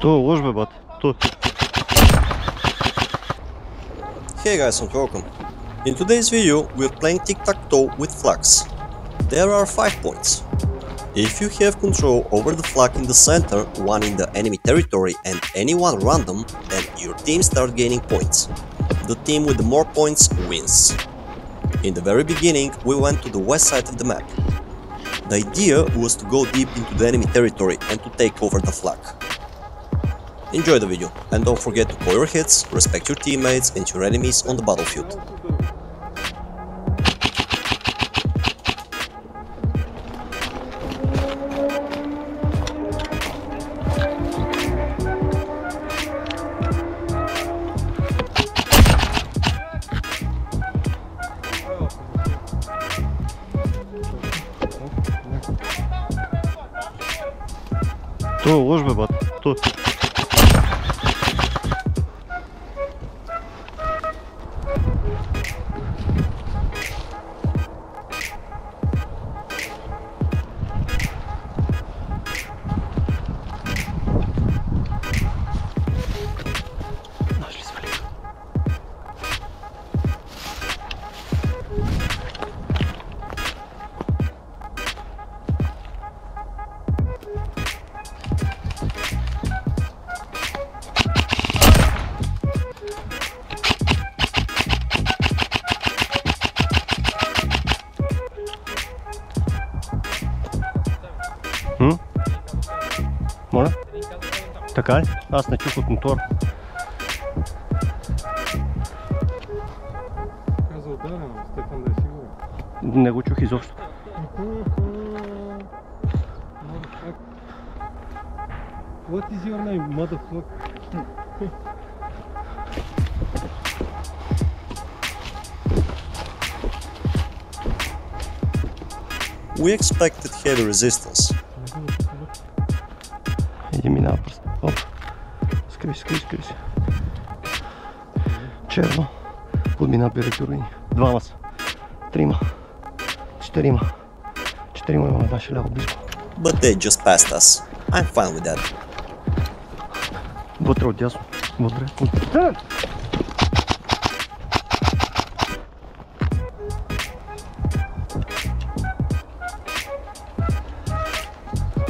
Hey guys and welcome. In today's video we're playing tic-tac-toe with flags. There are 5 points. If you have control over the flag in the center, one in the enemy territory and any one random, then your team start gaining points. The team with the more points wins. In the very beginning, we went to the west side of the map. The idea was to go deep into the enemy territory and to take over the flag. Enjoy the video and don't forget to call your hits, respect your teammates and your enemies on the battlefield. То е лъж бе, М? Моля? Така ли? Аз не чух от мотора. Каза ударено, Стефан да е сигурен. Не го чух изобщо. Motherfucker. What is your name, motherfucker? We expected heavy resistance. скрізь, скрізь, скрізь. Черво. Глубина перетурень. Два вас. Трима. Чотирима. Чотирима його наші ляву біжку. But they just passed us. I'm fine with that. Двотро дясу. Двотро.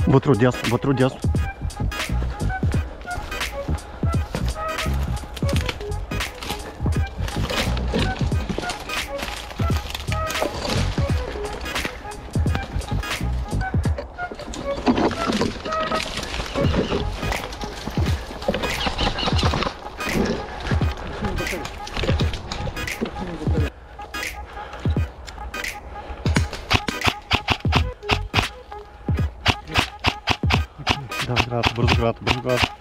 Двотро дясу. Двотро дясу. Burzgrad, Burzgrad, Burzgrad.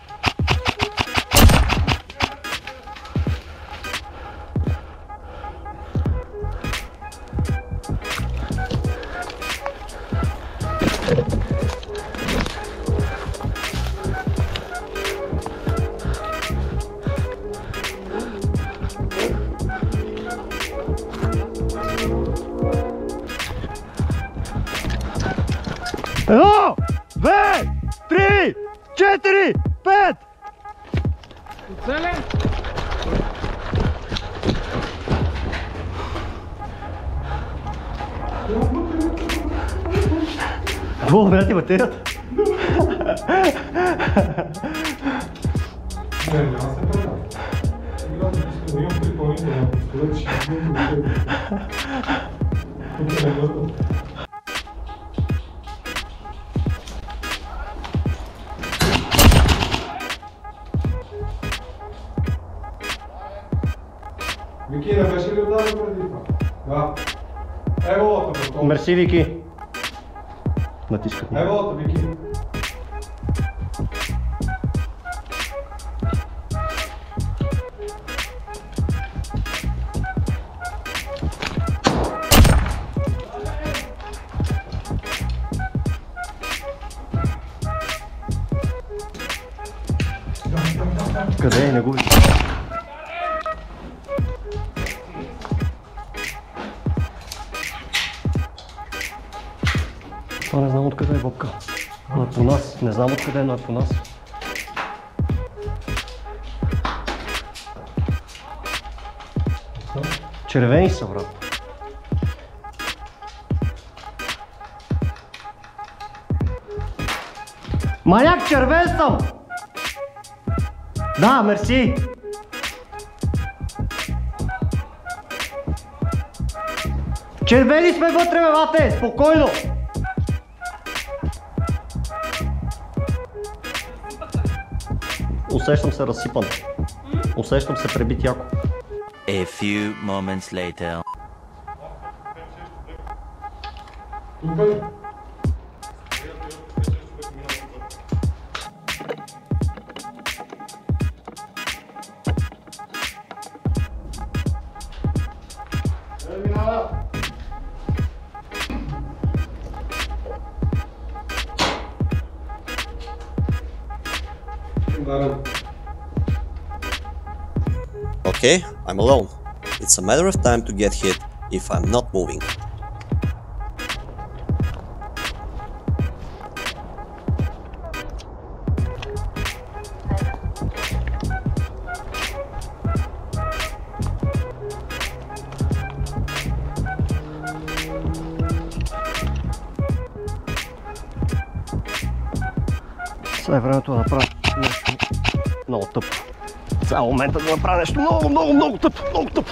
Три, четири, пет! Оцелен! Какво умря ти батерията? Не, няма се предава. Играл съм искам да имам припълнителна пистолет, ще имам да Вики, не беше ли ударен преди това? Да. Еволата, бе, Мерси, Вики. Натискат ми. Еволата, Вики. Къде е? Не го виждам. Това не знам откъде е бобка. Но е по нас. Не знам откъде, е, но е по нас. Червени са, брат. Маняк, червен съм! Да, мерси! Червени сме вътре, бе, вате! Спокойно! Усещам се разсипан. Усещам се пребит яко. A few moments later. Минава. Okay, I'm alone. It's a matter of time to get hit if I'm not moving. Sai, vreau tu la praf. Top. Сега момента да направя нещо много, много, много тъпо, много тъпо.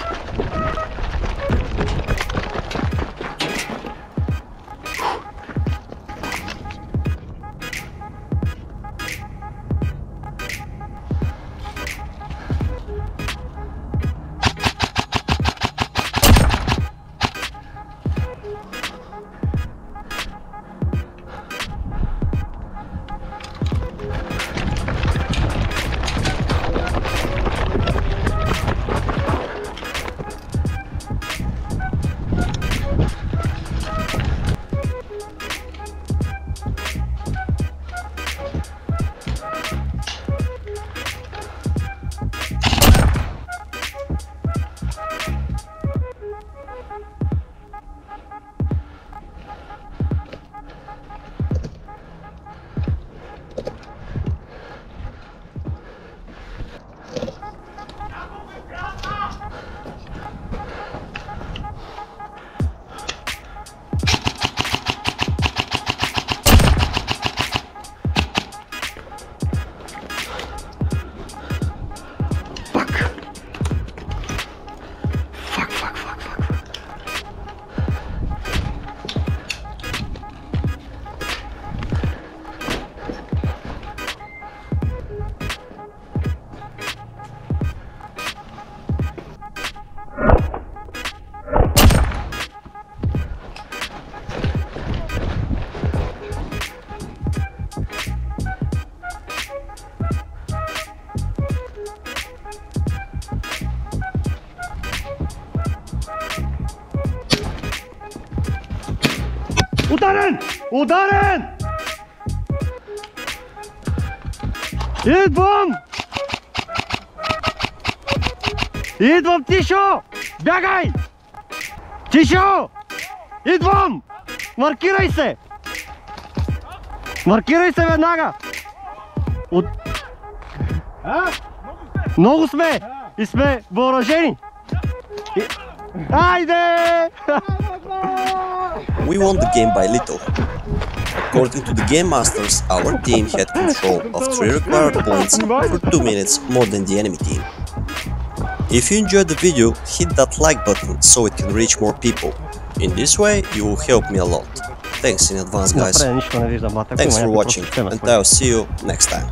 Ударен! Ударен! Идвам! Идвам, Тишо! Бягай! Тишо! Идвам! Маркирай се! Маркирай се веднага! От... Много сме! И сме въоръжени! И... we won the game by little. According to the game masters, our team had control of 3 required points for 2 minutes more than the enemy team. If you enjoyed the video, hit that like button so it can reach more people. In this way, you will help me a lot. Thanks in advance guys. Thanks for watching and I'll see you next time.